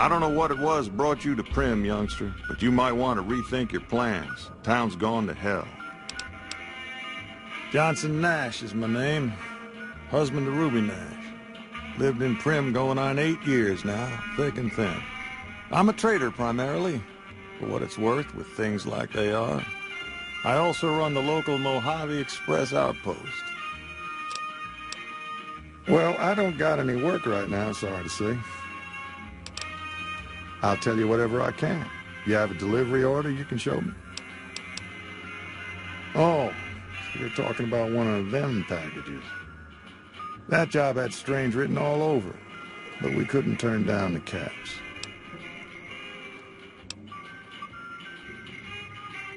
I don't know what it was brought you to Primm, youngster, but you might want to rethink your plans. Town's gone to hell. Johnson Nash is my name. Husband to Ruby Nash. Lived in Primm going on eight years now, thick and thin. I'm a trader primarily, for what it's worth with things like they are. I also run the local Mojave Express outpost. Well, I don't got any work right now, sorry to say. I'll tell you whatever I can. You have a delivery order you can show me? Oh, so you're talking about one of them packages. That job had strange written all over it, but we couldn't turn down the caps.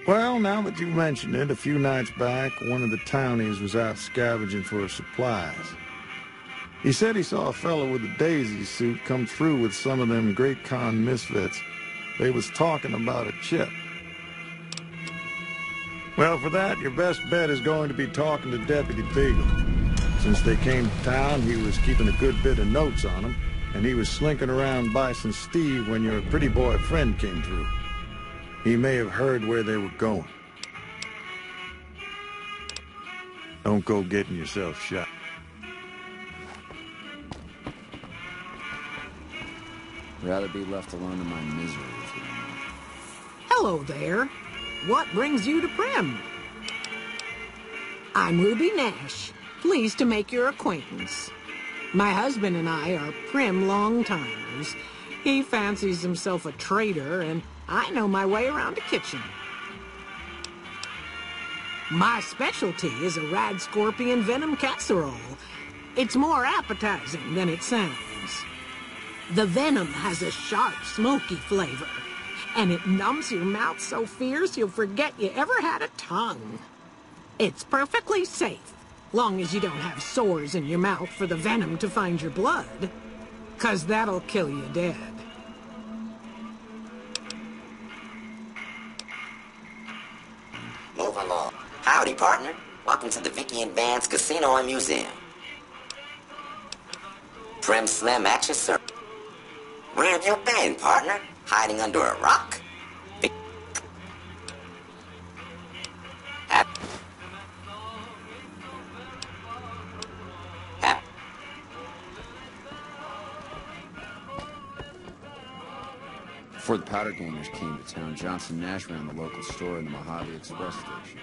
Well, now that you mentioned it, a few nights back, one of the townies was out scavenging for supplies. He said he saw a fellow with a daisy suit come through with some of them Great Khan misfits. They was talking about a chip. Well, for that, your best bet is going to be talking to Deputy Beagle. Since they came to town, he was keeping a good bit of notes on them, and he was slinking around Bison Steve when your pretty boy friend came through. He may have heard where they were going. Don't go getting yourself shot. Rather be left alone in my misery, if you don't. Hello there. What brings you to Primm? I'm Ruby Nash. Pleased to make your acquaintance. My husband and I are Primm long-timers. He fancies himself a trader, and I know my way around a kitchen. My specialty is a radscorpion venom casserole. It's more appetizing than it sounds. The venom has a sharp, smoky flavor, and it numbs your mouth so fierce you'll forget you ever had a tongue. It's perfectly safe, long as you don't have sores in your mouth for the venom to find your blood, 'cause that'll kill you dead. Move along. Howdy, partner. Welcome to the Vikki and Vance Casino and Museum. Primm Slim at your service. Where have you been, partner? Hiding under a rock? Before the powder gangers came to town, Johnson Nash ran the local store in the Mojave Express station.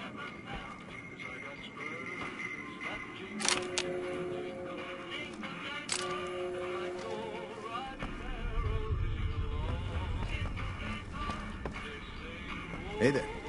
Hey there.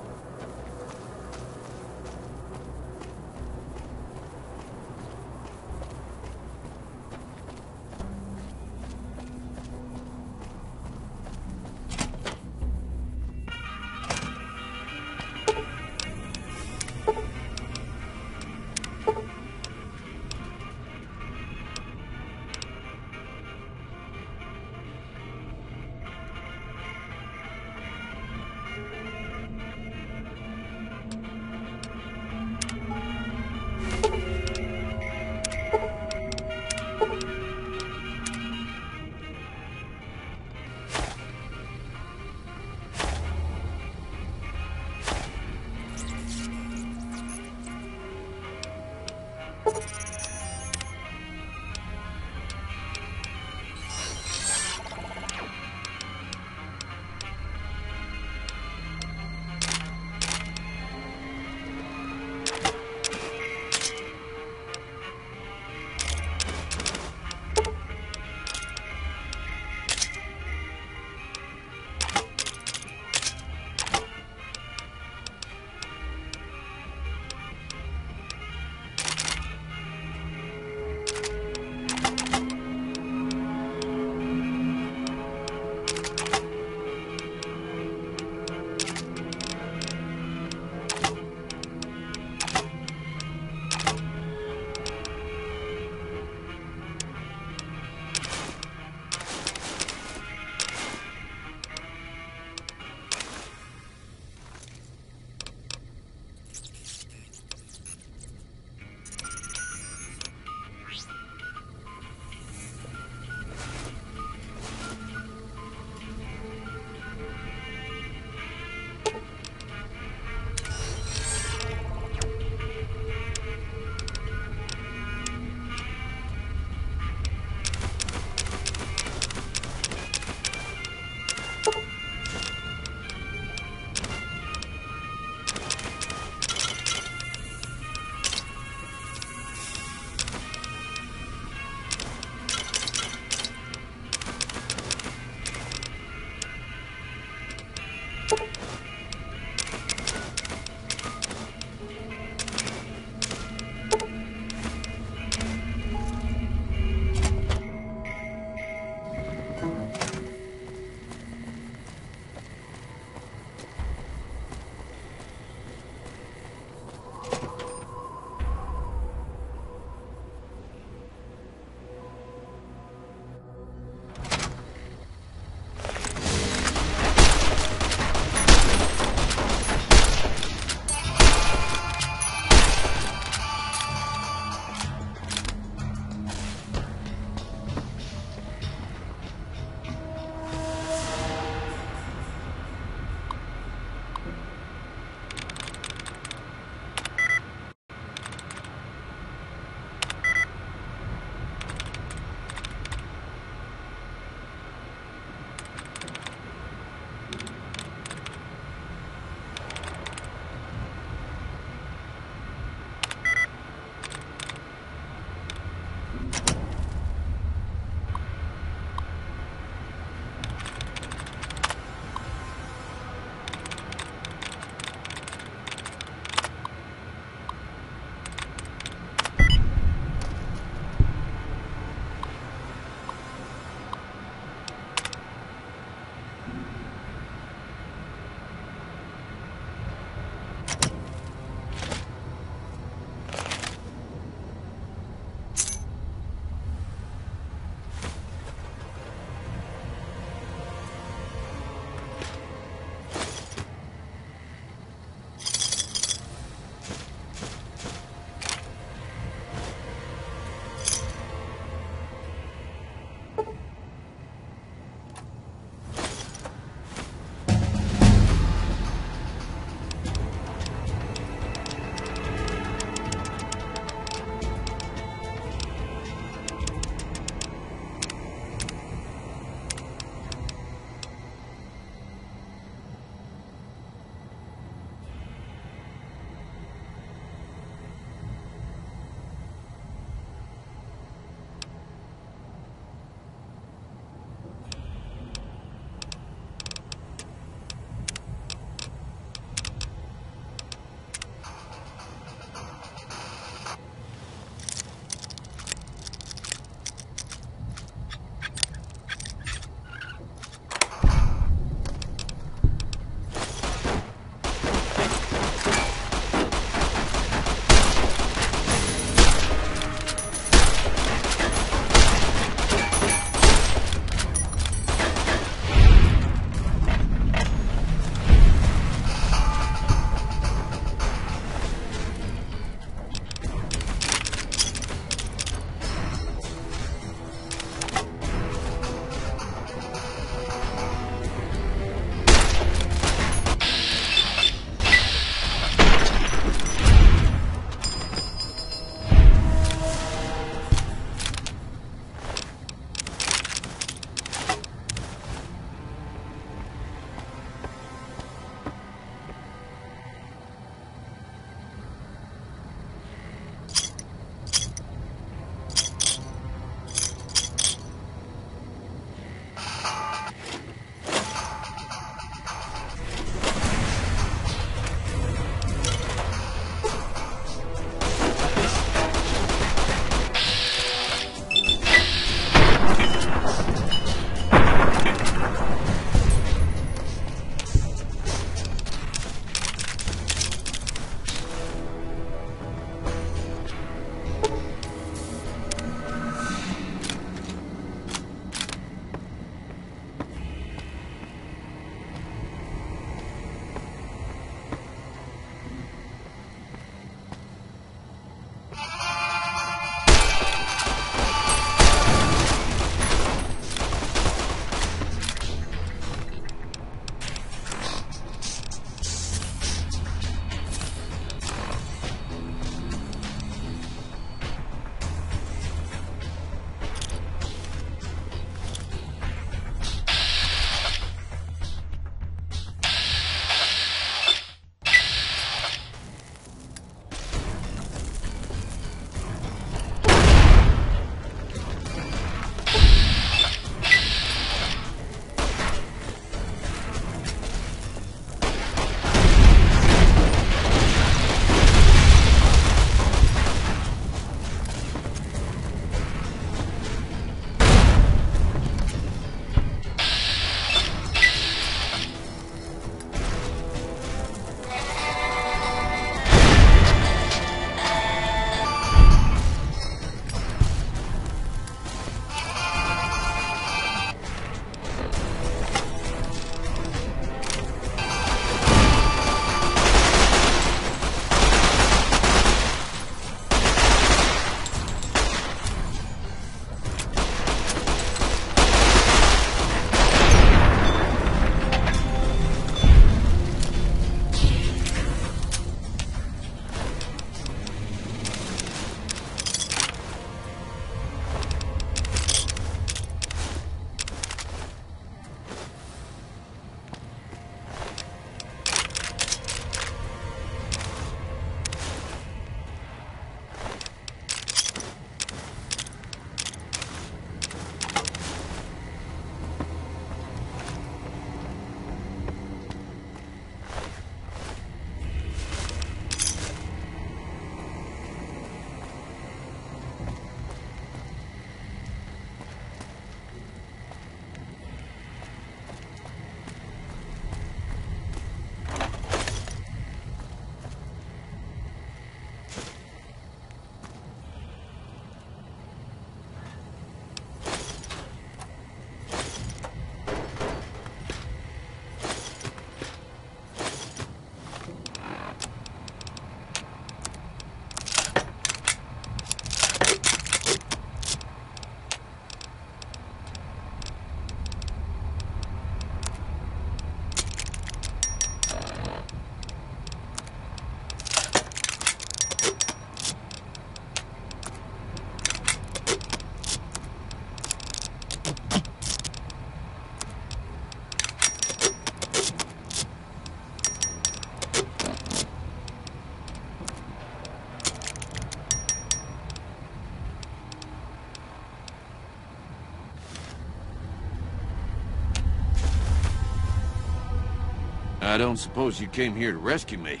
I don't suppose you came here to rescue me.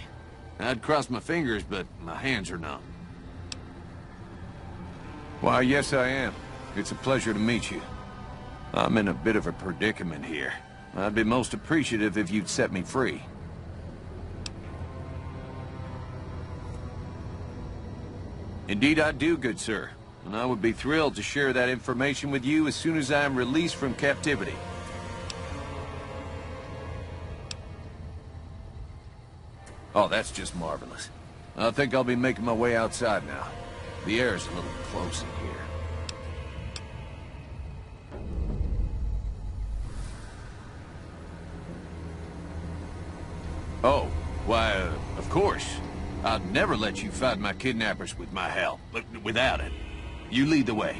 I'd cross my fingers, but my hands are numb. Why, yes I am. It's a pleasure to meet you. I'm in a bit of a predicament here. I'd be most appreciative if you'd set me free. Indeed I do, good sir. And I would be thrilled to share that information with you as soon as I am released from captivity. Oh, that's just marvelous. I think I'll be making my way outside now. The air's a little close in here. Oh, why, uh, of course. I'd never let you fight my kidnappers with my help, but without it. You lead the way.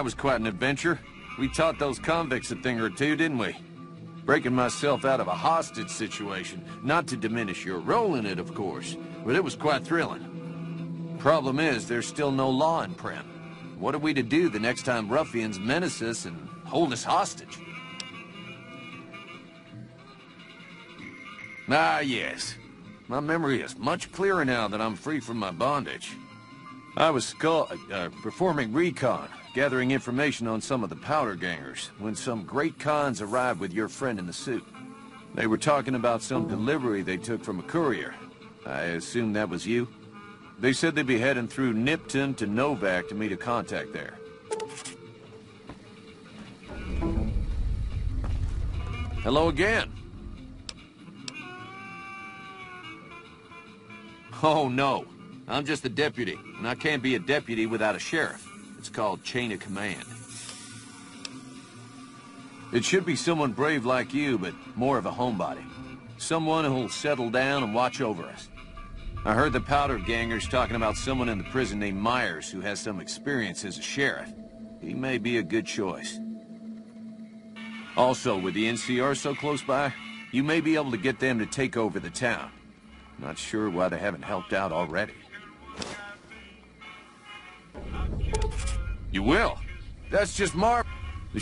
That was quite an adventure. We taught those convicts a thing or two, didn't we? Breaking myself out of a hostage situation. Not to diminish your role in it, of course, but it was quite thrilling. Problem is, there's still no law in Primm. What are we to do the next time ruffians menace us and hold us hostage? Ah, yes. My memory is much clearer now that I'm free from my bondage. I was uh, performing recon, gathering information on some of the powder gangers, when some Great Khans arrived with your friend in the suit. They were talking about some delivery they took from a courier. I assume that was you? They said they'd be heading through Nipton to Novak to meet a contact there. Hello again. Oh, no. I'm just a deputy, and I can't be a deputy without a sheriff. It's called chain of command. It should be someone brave like you, but more of a homebody. Someone who'll settle down and watch over us. I heard the powder gangers talking about someone in the prison named Myers who has some experience as a sheriff. He may be a good choice. Also, with the NCR so close by, you may be able to get them to take over the town. Not sure why they haven't helped out already. You will? That's just mar... You...